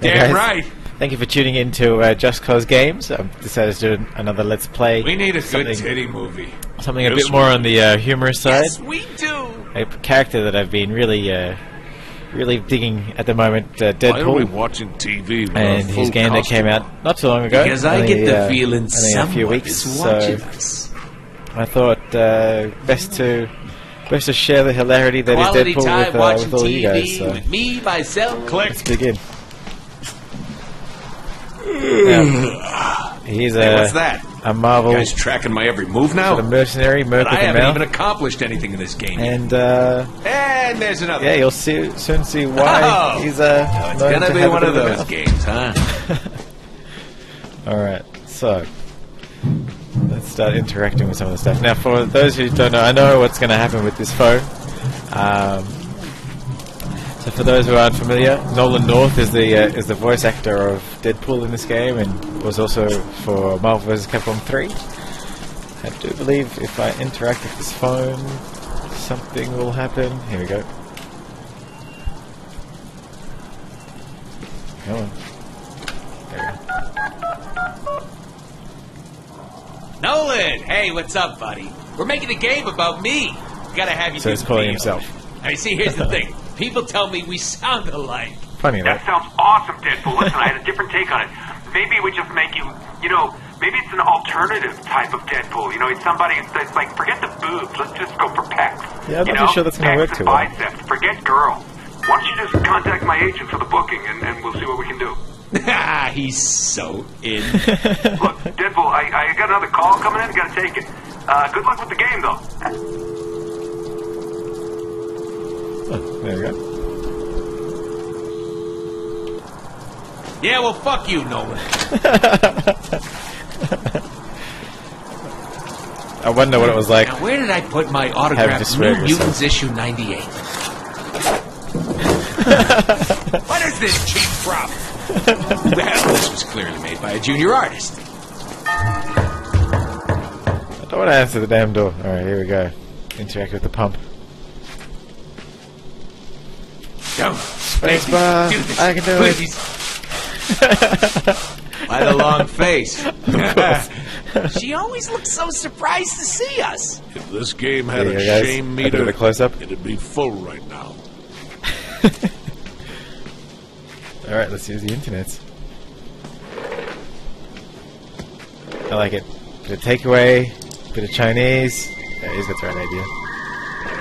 Damn guys. right. Thank you for tuning in to uh, Just Koz Games. I've decided to do another Let's Play. We need a good titty movie. something a Yes, bit more on the uh, humorous side. Yes, we do. A character that I've been really, uh, really digging at the moment, uh, Why are we watching TV And his game that came out not too long ago. Because I only, get the uh, feeling only a someone few weeks, is so us. I thought uh, best to best to share the hilarity that is Quality Deadpool time with, uh, with all you guys. So with me, myself. let's begin. Now, he's a, Hey, what's that? a Marvel You guys tracking my every move sort of now? mercenary, merc But I a haven't mouth. even accomplished anything in this game. And uh, And there's another. yeah, you'll see soon see why Oh. he's uh, Oh, it's gonna to be one of those games, huh? All right, so let's start interacting with some of the stuff. Now, for those who don't know, I know what's going to happen with this phone. Um, so, for those who aren't familiar, Nolan North is the uh, is the voice actor of Deadpool in this game, and was also for Marvel vs. Capcom 3. I do believe if I interact with this phone, something will happen. Here we go. Come on. There we go. Nolan, hey, what's up, buddy? We're making a game about me. Gotta have you So he's calling himself. I mean, see. Here's the thing. People tell me we sound alike. Funny That that. sounds awesome, Deadpool. Listen, I had a different take on it. Maybe we just make you, you know, maybe it's an alternative type of Deadpool. You know, it's somebody that's like, forget the boobs, let's just go for pecs. Yeah, I'm you not know? too sure that's gonna Pecs work and too well. biceps. Forget girl. Why don't you just contact my agent for the booking, and, and we'll see what we can do. Ah, he's so in. Look, Deadpool, I, I got another call coming in. Got to take it. Uh, good luck with the game, though. Oh, there we go. yeah, well, fuck you, Nolan. I wonder what it was like. Now, where did I put my Having to autographed swear New. Mutants issue 98? what is this cheap prop? well, this was clearly made by a junior artist. I don't want to answer the damn door. Alright, here we go. Interact with the pump. Don't. Spacebar, Do this, I can do it. it. By the long face. she always looks so surprised to see us. If this game had There a you guys. shame meter, a close-up. it'd be full right now. Alright, let's use the internet. I like it. Bit of takeaway, bit of Chinese. That is the right idea.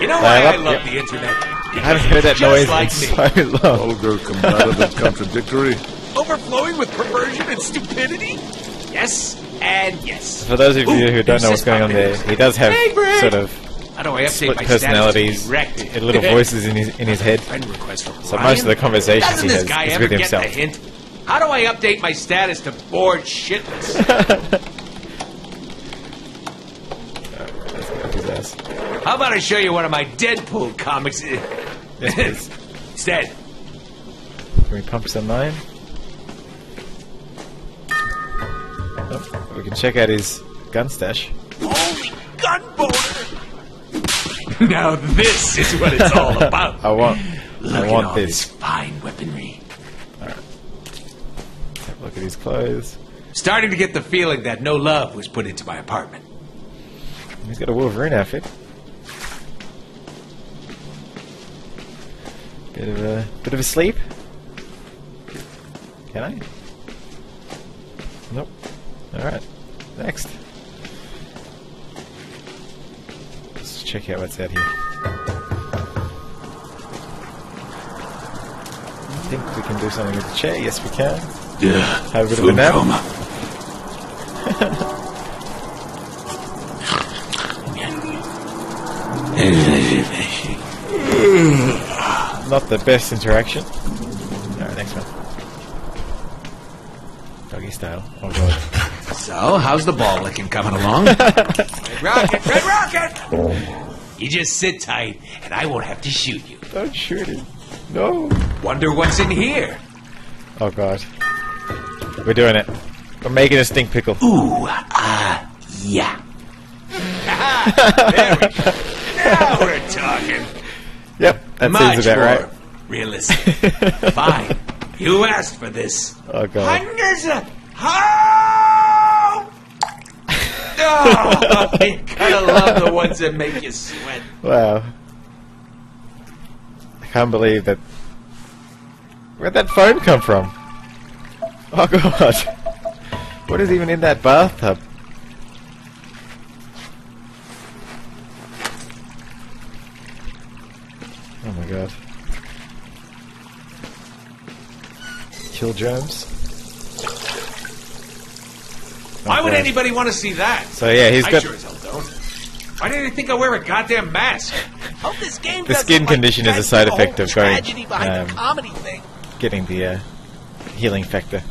You know why Dial I up, love yep. the internet? I haven't heard that noise like in me. so long. Vulgar, combative, and contradictory. Overflowing with perversion and stupidity? Yes, and yes. For those of you Ooh, who don't know what's going on on there, he does have Hey, sort of How do I update split my personalities status to be and little voices in his in his head. Friend request from So Ryan? most of the conversations Doesn't he this has guy is ever with get himself. the hint? How do I update my status to bored shitless? Let's get up his ass. How about I show you one of my Deadpool comics Yes, please. instead? Can we pump some mine? Oh, we can check out his gun stash. Holy gun boner! now this is what it's all about. I want, Look I at want all this. fine weaponry. Have a look at his clothes. Starting to get the feeling that no love was put into my apartment. He's got a Wolverine outfit. Bit of a bit of a sleep. Can I? Nope. All right. Next. Let's check out what's out here. I think we can do something with the chair. Yes, we can. Yeah. Have a bit of a nap. Not the best interaction. Alright, next one. Doggy style. Oh god. So, how's the ball licking coming along? Red Rocket! Red Rocket! You just sit tight, and I won't have to shoot you. Don't shoot it. No. Wonder what's in here. Oh god. We're doing it. We're making a stink pickle. Ooh, ah, yeah. there we go. Now we're talking. Yep, that Much seems about more right. realistic. Fine. You asked for this. Oh god. Hundreds uh, of. Oh! oh, I gotta love the ones that make you sweat. Wow. I can't believe that. Where'd that phone come from? Oh god. What is even in that bathtub? God. Kill germs? Why would anybody want to see that? So yeah, he's I got sure as hell don't. Why did they think I wear a goddamn mask? Hope this game The skin like, condition is a side effect of going, um, the comedy thing. getting the uh, healing factor.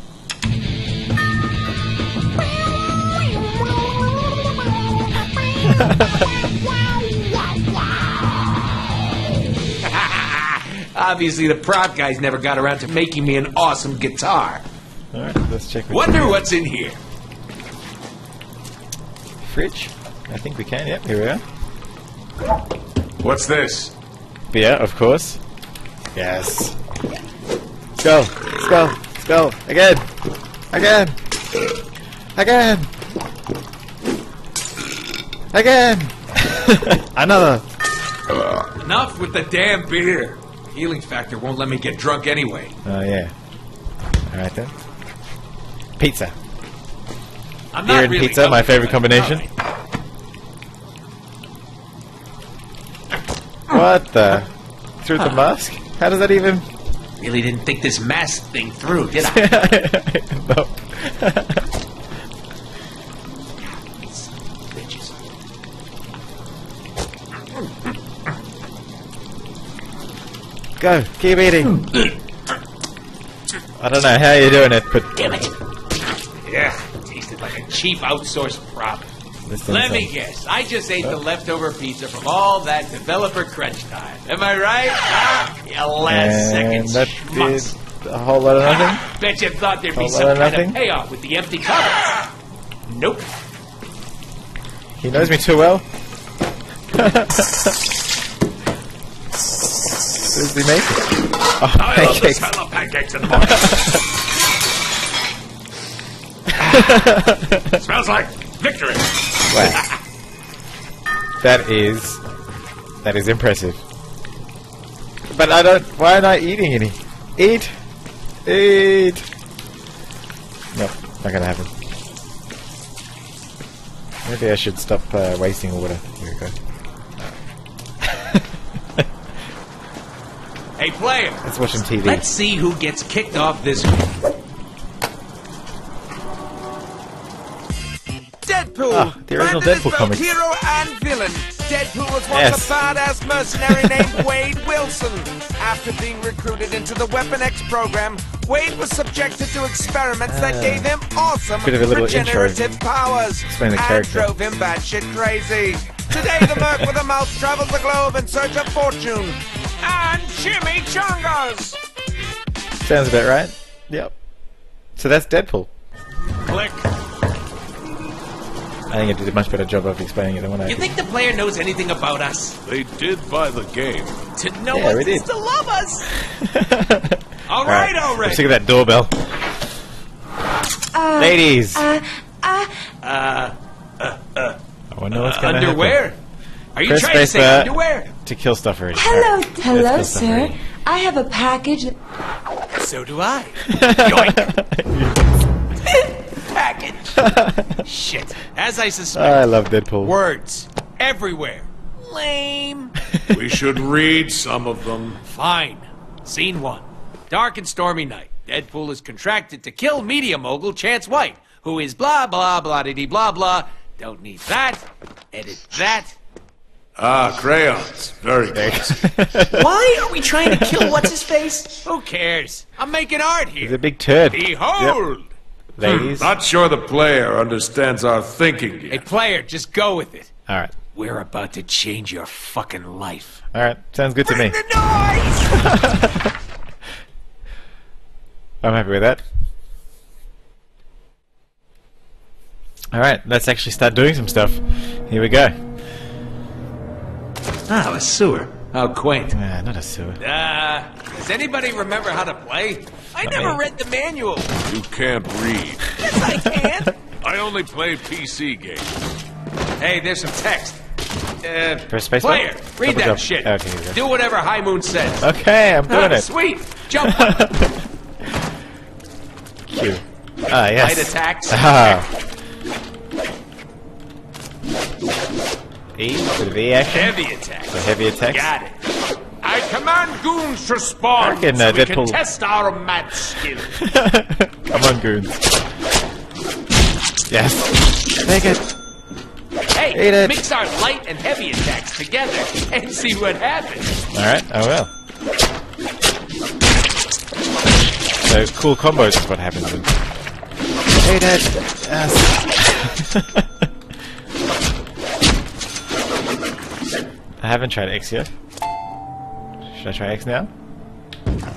Obviously, the prop guys never got around to making me an awesome guitar. Alright, let's check. which Wonder one. what's in here. Fridge? I think we can, yep, here we are. What's this? Beer, of course. Yes. Let's go. Let's go. Let's go. Again. Again. Again. Again. Another. Enough with the damn beer. Healing factor won't let me get drunk anyway. Oh, yeah. Alright then. Pizza. I'm Beer and really pizza, my favorite combination. What the? Through the mask? How does that even... Really didn't think this mask thing through, did I? no. Go. Keep eating. I don't know how you're doing it, but... Damn it. Yeah, tasted like a cheap outsourced prop. this Let me on- guess. I just ate the leftover pizza from all that developer crunch time. Am I right? Ah, you last second And that schmucks. did a whole lot of nothing. Ah, Bet you thought there'd be Whole some lot of kind nothing? of payoff with the empty cupboard. Nope. He knows me too well. does he make? Oh, I love the pancakes. smell pancakes in the morning. Smells like victory. Wow. that is that is impressive. But I don't. Why am I eating any? Eat, eat. Nope, not gonna happen. Maybe I should stop uh, wasting water. Here we go. Hey, player. Let's watch some TV. Let's see who gets kicked off this week. Deadpool! Ah, the original Deadpool both comics. hero and villain. Deadpool was once Yes. a badass mercenary named Wade Wilson. After being recruited into the Weapon X program, Wade was subjected to experiments that Ah. gave him awesome Bit of a little intro. regenerative powers Explain the and drove him batshit crazy. Today, the Merc with a mouth travels the globe in search of fortune and chimichangas. Sounds about right. Yep. So that's Deadpool. Click. I think I did a much better job of explaining it than when I You did. think the player knows anything about us? They did buy the game. To know Yeah, us we did. is to love us. All All right, I'm already. sick of that doorbell. Uh, Ladies. Uh, uh, uh, I wonder what's gonna underwear? Are you Press trying to space say bar. underwear? to kill stuff already. Hello, Alright, hello, let's kill stuff sir. I have a package. So do I. Yoink. Package. Shit. As I suspect, I love Deadpool. words everywhere. Lame. We should read some of them. Fine. Scene one. Dark and stormy night. Deadpool is contracted to kill media mogul Chance Whyte, who is blah blah blah diddy blah blah. Don't need that. Edit that. Ah, crayons. Very good. Why are we trying to kill what's his face? Who cares? I'm making art here. He's a big turd. Behold. Ladies. Not sure the player understands our thinking Hey, player, just go with it. Alright. We're about to change your fucking life. Alright. Sounds good to me. The noise! I'm happy with that. Alright, let's actually start doing some stuff. Here we go. Ah, a sewer. How quaint. Ah, not a sewer. Uh, does anybody remember how to play? I never me. read the manual. You can't read. Yes, I can. I only play PC games. hey, there's some text. Uh, Press space player, bar? read Double that jump. shit. Okay, here we go. Do whatever High Moon says. Okay, I'm doing Ah, it. Sweet. Jump. Q. Ah, yes. Light attacks. Ah. E, bit of E action. Heavy attacks. So heavy attacks. Got it. I command goons to spawn reckon, so uh, we can test our match skill. Come on, goons. Yes. Take it. Hey, Eat it. mix our light and heavy attacks together and see what happens. Alright, I will. So, cool combos is what happens then. Eat it. Yes. I haven't tried X yet. Should I try X now?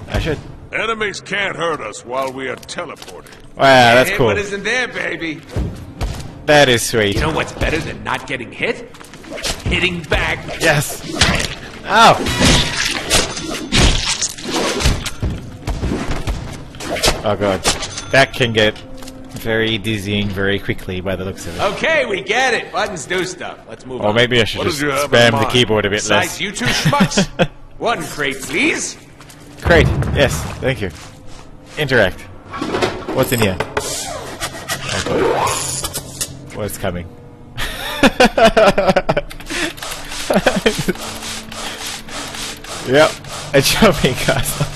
I should. Enemies can't hurt us while we are teleporting. Wow, that's Hey, cool. What isn't there, baby? That is sweet. You know what's better than not getting hit? Hitting back. Yes. Ow. Oh god. That can get very dizzying very quickly by the looks of it. Okay, we get it. Buttons do stuff. Let's move Or on. Or maybe I should What just did you have in spam the keyboard a bit Besides, less. you two schmucks. One crate, please. Crate. Yes. Thank you. Interact. What's in here? Oh god. What's coming? yep. A jumping castle.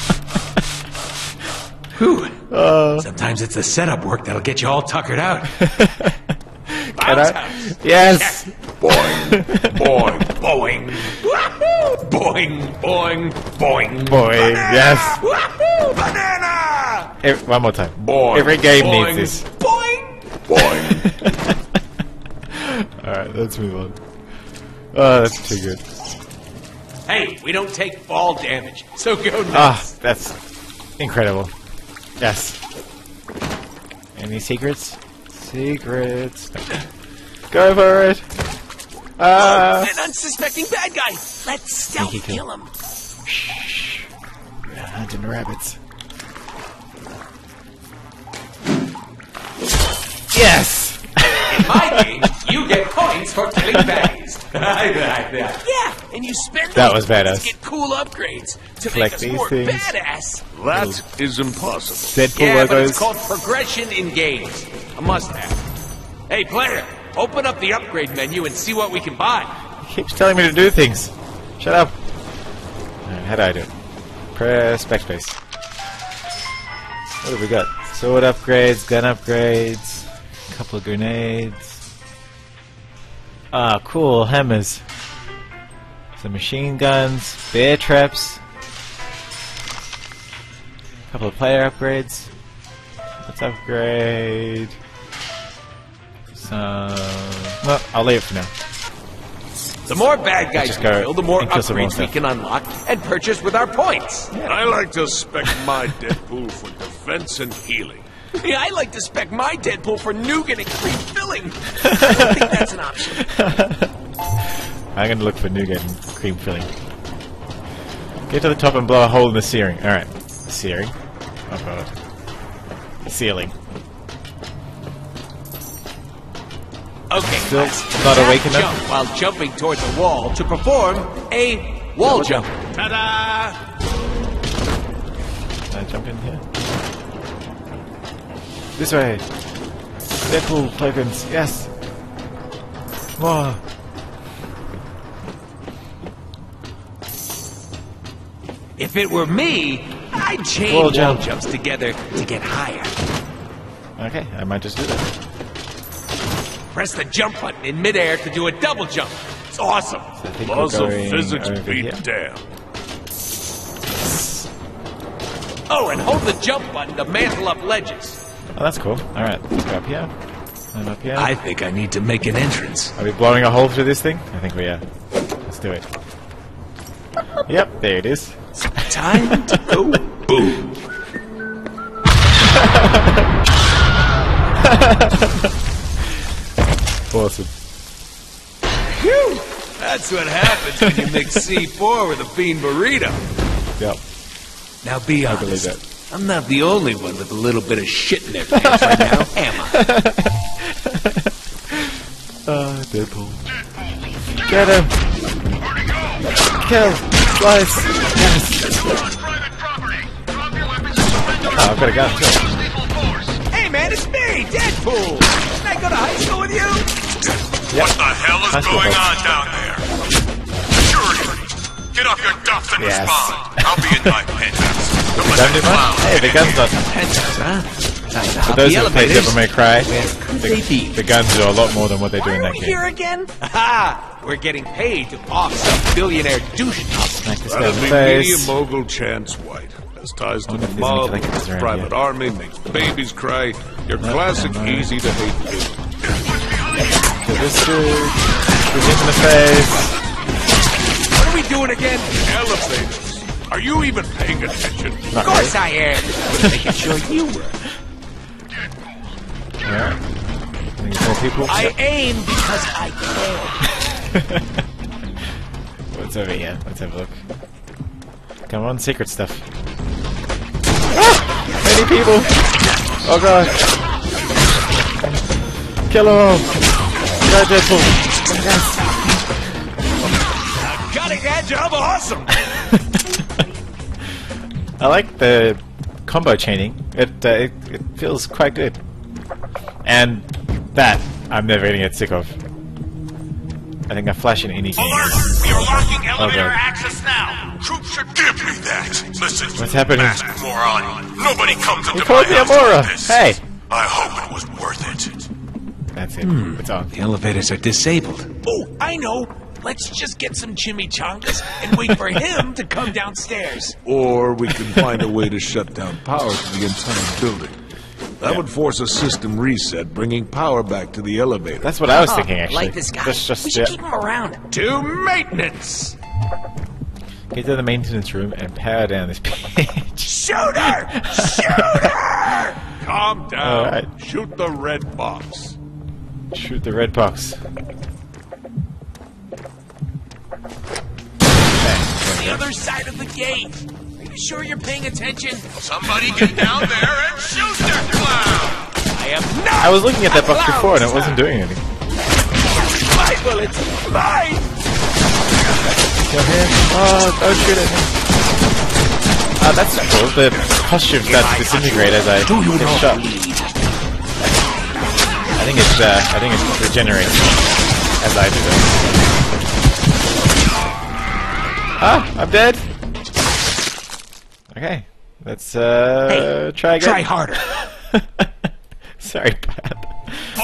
Whew. Oh. Sometimes it's the setup work that'll get you all tuckered out. Can I? Yes. Boing, boing. Boing. Wahoo! Boing, boing, boing. Boy. Yes. Wahoo! Banana! Ev- one more time. Boing, Every game boing. needs this. Boing! Boing. Alright, let's move on. Oh, that's too good. Hey, we don't take fall damage, so go nuts. Ah, that's incredible. Yes. Any secrets? Secrets. Go for it. Ah. An unsuspecting bad guy. Let's stealth Sneaky kill. kill him. Hunting rabbits. Yes. In my game, you get points for killing baddies. yeah, and you spend That those was points badass. to get cool upgrades to Collect make us these more things. badass. That is impossible. Deadpool Yeah, but it's called progression in games. A must-have. Hey, player, open up the upgrade menu and see what we can buy. He keeps telling me to do things. Shut up. Alright, how do I do it? Press backspace. What have we got? Sword upgrades, gun upgrades, a couple of grenades. Ah, cool, hammers. Some machine guns, bear traps. A couple of player upgrades. Let's upgrade. Some. well, I'll leave it for now. The more bad guys we kill, the more and kill some more upgrades we can unlock and purchase with our points. I like to spec my Deadpool for defense and healing. Yeah, I like to spec my Deadpool for nougat and cream filling. I don't think that's an option. I'm gonna look for nougat and cream filling. Get to the top and blow a hole in the ceiling. Alright. Ceiling. Oh god. Ceiling. Okay, Still class. not awake enough? Jump while jumping toward the wall to perform a wall jump. Ta-da! Can I jump in here? This way. Deadpool tokens. Yes. More. If it were me, I'd chain Wall wall, jump. jumps together to get higher. Okay, I might just do that. Press the jump button in midair to do a double jump. It's awesome. I think we're Laws of physics over be here. damned. Oh, and hold the jump button to mantle up ledges. Oh, that's cool. Alright, let's go up here. And up here. I think I need to make an entrance. Are we blowing a hole through this thing? I think we are. Let's do it. Yep, there it is. Time to go boom. Awesome. Phew! That's what happens when you mix C4 with a bean burrito. Yep. Now be I believe honest. that. I'm not the only one with a little bit of shit in their pants right now, am I? Uh, Deadpool. Get him! Kill! Slice! Yes! Oh, I've got a gun. Hey, man, it's me, Deadpool. Didn't I go to high school with you? What the hell is High going folks. on down there? Security! Get off your duffs and Yes. respond. I'll be in my penthouse. Don't let Gun the do much? clowns Hey, the gun's not. Penthouse, huh? For those who play Devil May Cry, Where could they be? the guns do a lot more than what they do Why in are that we game. here again? Ha! We're getting paid to off some billionaire douche knob. Smack this guy That'd in be media mogul Chance Whyte. Has ties to the if there's any mob, collectibles private army, makes babies cry. Your classic easy to hate dude. Kill this dude. Shoot him in the face. What are we doing again? Elevators. Are you even paying attention? Not Of course really. I am. Making sure you were. Yeah. More people. I aim because I can. What's over here? Let's have a look. Come on, secret stuff. Ah! Many people! Oh god! Kill them all! Go Deadpool! Yes! Cutting edge of awesome. I like the combo chaining. It, uh, it it feels quite good. And that I'm never gonna get sick of. I think a flash in any game. Alert! We are locking elevator God. access now. Troops should give me that. Listen, What's happening? masked moron. Nobody comes into You called my me house like this. Hey. I hope it was worth it. That's it. It's on. The elevators are disabled. Oh, I know. Let's just get some chimichangas and wait for him to come downstairs. Or we can find a way to shut down power to the entire building. That would force a system reset, bringing power back to the elevator. That's what I was thinking oh, actually. Like this guy. Just, just we should yeah. keep him around. to maintenance. get to the maintenance room and power down this page. Shoot her! Shoot her! Calm down. All right. Shoot the red box. Shoot the red box. The other side of the gate. Are you sure you're paying attention? Somebody get down there and shoot that clown! I am not I was looking at that a box before and it wasn't doing anything. My bullets! Mine! Kill him. Oh, don't shoot at him. Ah, that's cool. The costume starts to disintegrate as I Do you get shot. I think it's uh, I think it regenerates as I do that. Ah, I'm dead. Okay, let's uh Hey, try again. Try harder. Sorry, Pat.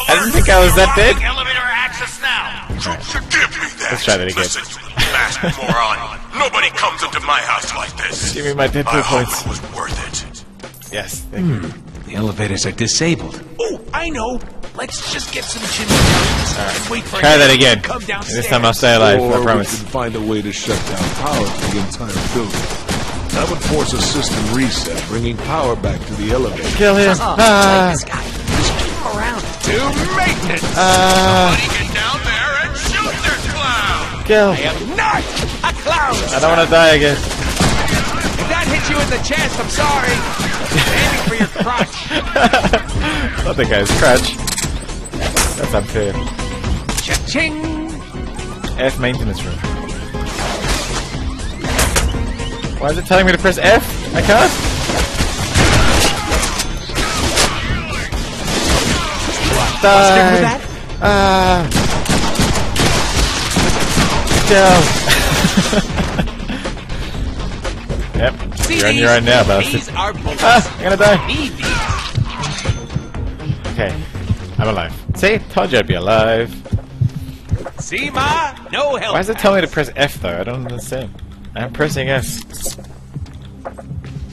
I didn't think I was that dead. Locking elevator access now. Troops should give me that. Let's try that again. Listen, masked moron. Nobody comes into my house like this. Give me my I Deadpool hope points. it was worth it. Yes, thank you. The elevators are disabled. Oh, I know. Let's just get some chimichangas and wait for Try that again. come downstairs. This time I'll stay alive. or I promise. we can find a way to shut down power to the entire building. That would force a system reset, bringing power back to the elevator. Kill him. Oh, Ah, like this guy. We should keep him around. To maintenance. ah, Somebody get down there and shoot that clown! kill. I am not a clown. I don't want to die again. If that hit you in the chest, I'm sorry. Aiming for your crotch. Not the guy's crutch. That's unfair. Cha-ching. F maintenance room. Why is it telling me to press F? I can't. Die. Ah. Yep. You're on your own now, bastard. These are bullets. Ah, I'm gonna die. Okay. I'm alive. See? Told you I'd be alive. See, Ma? No help. Why does it tell me to press F though? I don't understand. I'm pressing F.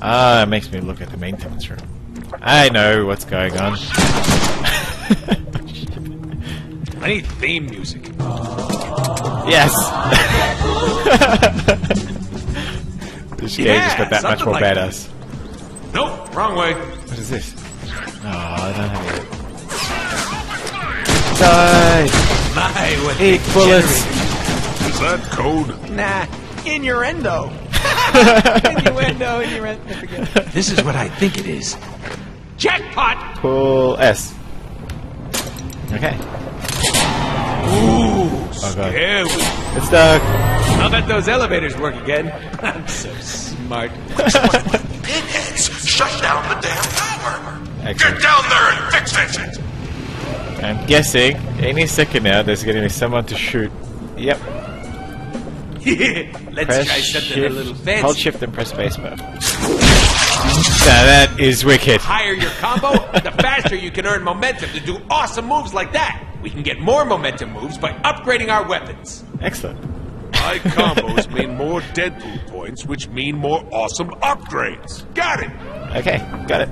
Ah, it makes me look at the maintenance room. I know what's going on. I need theme music. yes! this game Yeah, just got that much more like that. badass. Nope, wrong way. What is this? Oh, I don't have it. Die! My, what Eat they bullets! generated. Is that code? Nah, innuendo. Innuendo, innuendo. Forget it. This is what I think it is. Jackpot! Pull S. Okay. Ooh, Oh god. scary. It's dark. I'll bet those elevators work again. I'm so smart. Pinheads, shut down the damn power. Excellent. Get down there and fix it. I'm guessing any second now there's going to be someone to shoot. Yep. Let's Press try something shift. a little fancy. Hold fancy. shift and press spacebar. Now that is wicked. The Higher your combo, the faster you can earn momentum to do awesome moves like that. We can get more momentum moves by upgrading our weapons. Excellent. High combos mean more Deadpool points, which mean more awesome upgrades. Got it. Okay, got it.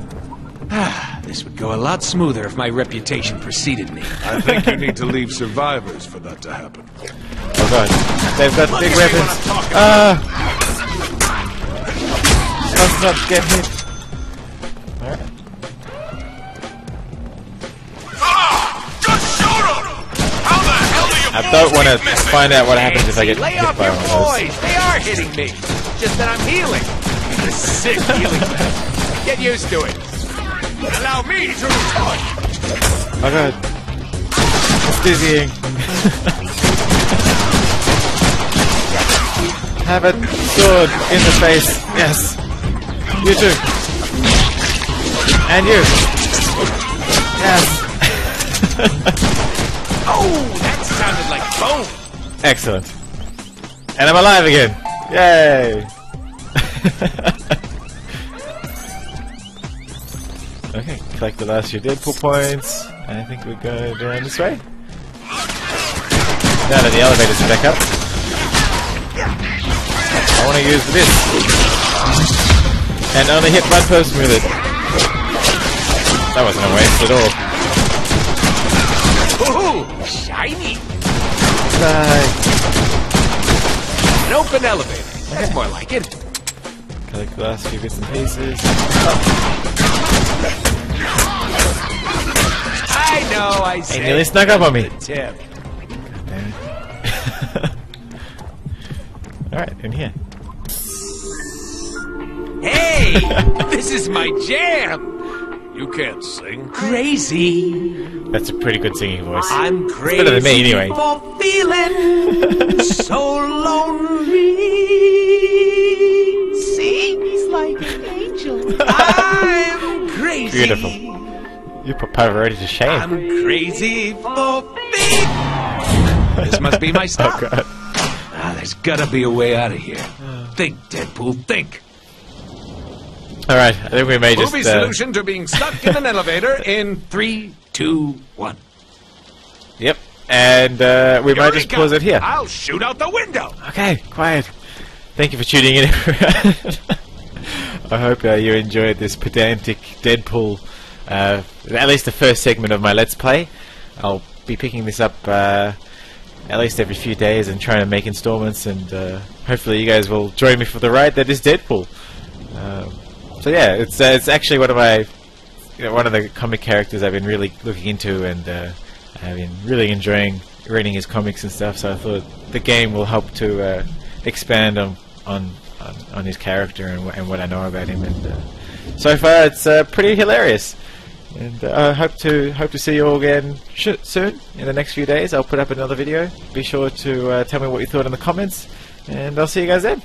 This would go a lot smoother if my reputation preceded me. I think you need to leave survivors for that to happen. Oh god. They've got big at me when weapons. I'm talking. Ah! Must not get hit. I don't want to find out what happens if I get Lay hit off by your one of those. boys. They are hitting me. Just that I'm healing. A sick healing. effect. Get used to it. Allow me to touch. Oh god. It's dizzying. Have a sword in the face. Yes. You too. And you. Yes. Oh, sounded like bone. Excellent. And I'm alive again. Yay. okay, collect the last few Deadpool points. I think we go down this way. Now that the elevators back up. I want to use this. And only hit one person with it. That wasn't a waste at all. An open elevator. That's more like it. Collect last few bits and pieces. I know, I Hey, said. nearly snuck up on me. Tip. Alright, in here. Hey, this is my jam. You can't sing. Crazy. That's a pretty good singing voice. I'm crazy better than me anyway. for feeling so lonely. See, he's like an angel. I'm crazy. Beautiful. You put Pavarotti to shame. I'm crazy for feeling. This must be my oh god. Ah, there's gotta be a way out of here. Think, Deadpool, think. Alright, I think we may just. Movie Uh, solution to being stuck in an elevator in three, two, one. yep. And uh, we might just Eureka! pause it here. I'll shoot out the window. Okay, quiet. Thank you for tuning in. I hope uh, you enjoyed this pedantic Deadpool, uh, at least the first segment of my Let's Play. I'll be picking this up uh, at least every few days and trying to make installments, and uh, hopefully you guys will join me for the ride that is Deadpool. Um, so yeah, it's uh, it's actually one of my you know, one of the comic characters I've been really looking into, and uh, I've been really enjoying reading his comics and stuff. So I thought the game will help to uh, expand on on, on his character and, and what I know about him. And uh, so far, it's uh, pretty hilarious. And uh, I hope to hope to see you all again soon in the next few days. I'll put up another video. Be sure to tell me what you thought in the comments, and I'll see you guys then.